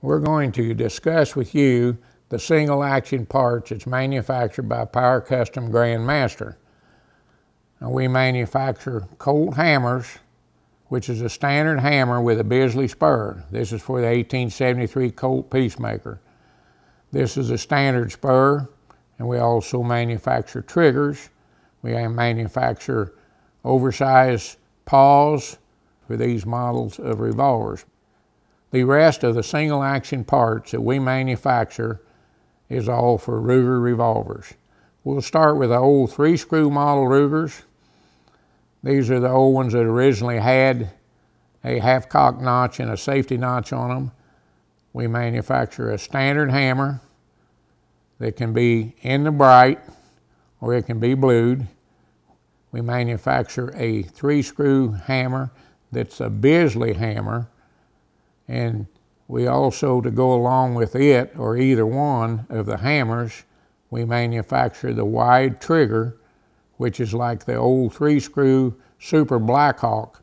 we're going to discuss with you the single action parts that's manufactured by Power Custom Grand Master. Now, we manufacture Colt hammers, which is a standard hammer with a Bisley spur. This is for the 1873 Colt Peacemaker. This is a standard spur, and we also manufacture triggers. We manufacture oversized pawls for these models of revolvers. The rest of the single action parts that we manufacture is all for Ruger revolvers. We'll start with the old three screw model Rugers. These are the old ones that originally had a half cock notch and a safety notch on them. We manufacture a standard hammer that can be in the bright or it can be blued. We manufacture a three screw hammer that's a Bisley hammer and we also, to go along with it, or either one of the hammers, we manufacture the wide trigger, which is like the old three screw Super Blackhawk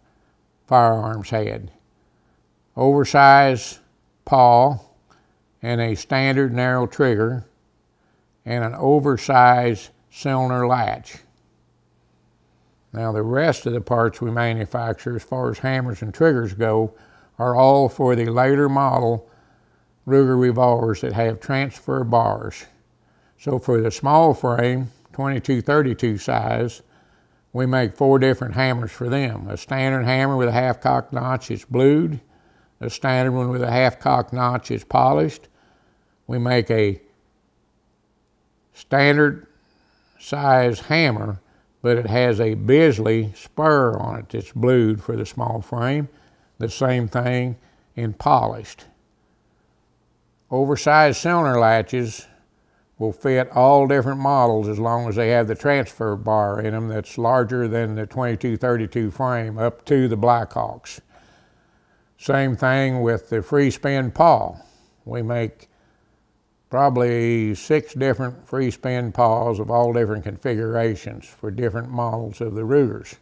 firearms had. Oversized pawl and a standard narrow trigger and an oversized cylinder latch. Now the rest of the parts we manufacture as far as hammers and triggers go are all for the later model Ruger revolvers that have transfer bars. So for the small frame, 2232 size, we make four different hammers for them. A standard hammer with a half cock notch is blued. A standard one with a half cock notch is polished. We make a standard size hammer, but it has a Bisley spur on it that's blued for the small frame the same thing in polished. Oversized cylinder latches will fit all different models as long as they have the transfer bar in them that's larger than the 2232 frame up to the Blackhawks. Same thing with the free spin pawl. We make probably six different free spin pawls of all different configurations for different models of the Rugers.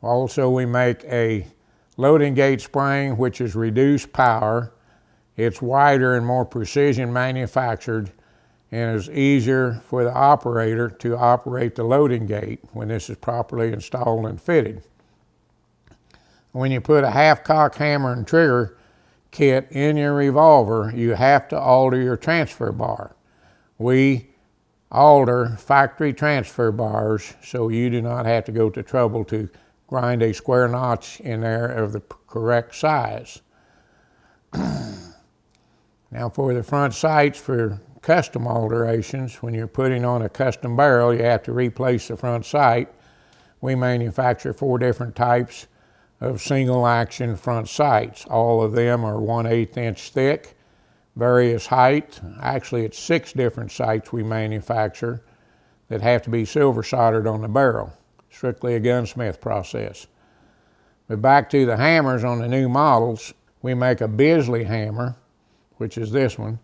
Also, we make a loading gate spring, which is reduced power. It's wider and more precision manufactured and is easier for the operator to operate the loading gate when this is properly installed and fitted. When you put a half cock hammer and trigger kit in your revolver, you have to alter your transfer bar. We alter factory transfer bars so you do not have to go to trouble to grind a square notch in there of the correct size. now for the front sights for custom alterations, when you're putting on a custom barrel, you have to replace the front sight. We manufacture four different types of single action front sights. All of them are 1 8 inch thick, various height. Actually, it's six different sights we manufacture that have to be silver soldered on the barrel strictly a gunsmith process. But back to the hammers on the new models, we make a Bisley hammer, which is this one.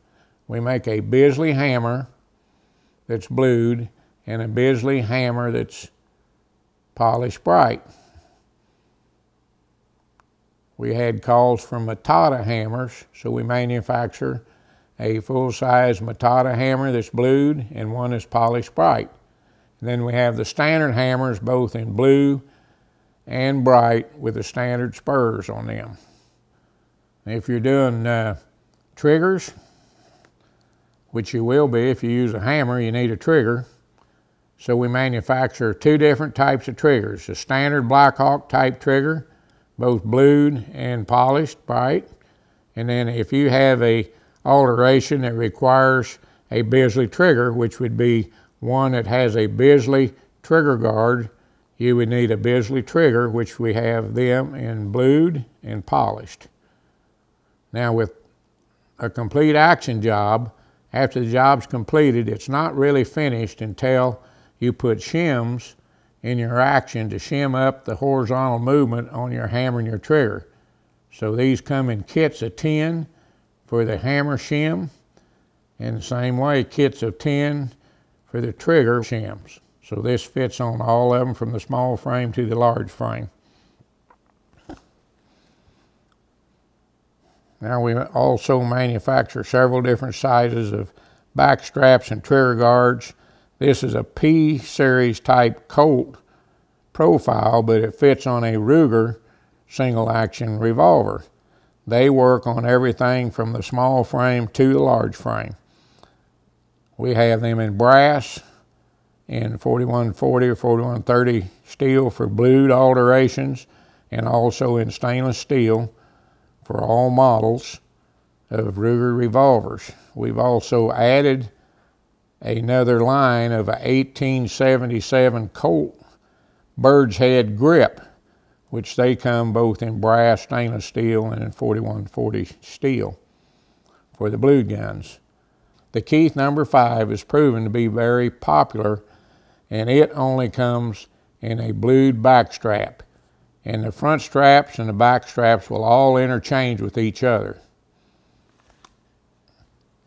We make a Bisley hammer that's blued and a Bisley hammer that's polished bright. We had calls for Matata hammers, so we manufacture a full-size Matata hammer that's blued and one that's polished bright. Then we have the standard hammers, both in blue and bright, with the standard spurs on them. if you're doing uh, triggers, which you will be if you use a hammer, you need a trigger. So we manufacture two different types of triggers. A standard Blackhawk type trigger, both blued and polished bright. And then if you have a alteration that requires a Bisley trigger, which would be one that has a Bisley trigger guard, you would need a Bisley trigger, which we have them in blued and polished. Now with a complete action job, after the job's completed, it's not really finished until you put shims in your action to shim up the horizontal movement on your hammer and your trigger. So these come in kits of 10 for the hammer shim, and the same way kits of 10 for the trigger shims. So this fits on all of them from the small frame to the large frame. Now we also manufacture several different sizes of back straps and trigger guards. This is a P series type Colt profile, but it fits on a Ruger single action revolver. They work on everything from the small frame to the large frame. We have them in brass, in 4140 or 4130 steel for blued alterations, and also in stainless steel for all models of Ruger revolvers. We've also added another line of a 1877 Colt bird's head grip, which they come both in brass, stainless steel, and in 4140 steel for the blue guns. The Keith number five is proven to be very popular, and it only comes in a blued backstrap and the front straps and the back straps will all interchange with each other.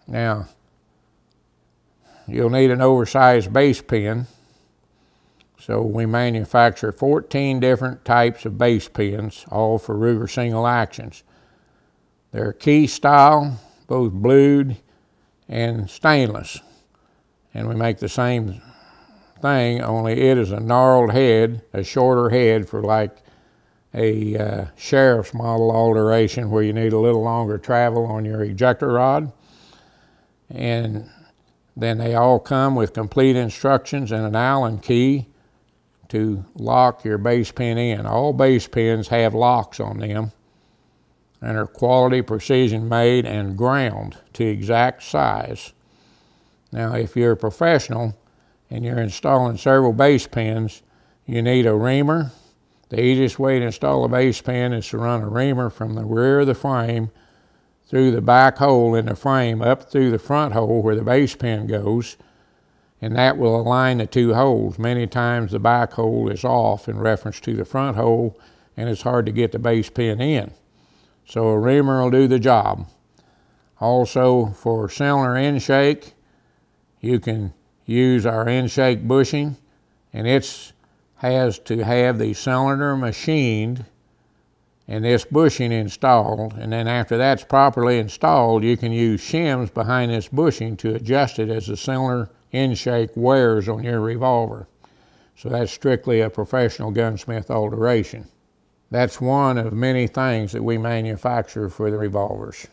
Now, you'll need an oversized base pin. So we manufacture 14 different types of base pins, all for Ruger single actions. They're key style, both blued and stainless. And we make the same thing, only it is a knurled head, a shorter head for like a uh, sheriff's model alteration where you need a little longer travel on your ejector rod. And then they all come with complete instructions and an Allen key to lock your base pin in. All base pins have locks on them and are quality precision made and ground to exact size. Now if you're a professional and you're installing several base pins, you need a reamer the easiest way to install a base pin is to run a reamer from the rear of the frame through the back hole in the frame up through the front hole where the base pin goes and that will align the two holes. Many times the back hole is off in reference to the front hole and it's hard to get the base pin in. So a reamer will do the job. Also for cylinder end shake, you can use our end shake bushing and it's has to have the cylinder machined and this bushing installed and then after that's properly installed you can use shims behind this bushing to adjust it as the cylinder end shake wears on your revolver. So that's strictly a professional gunsmith alteration. That's one of many things that we manufacture for the revolvers.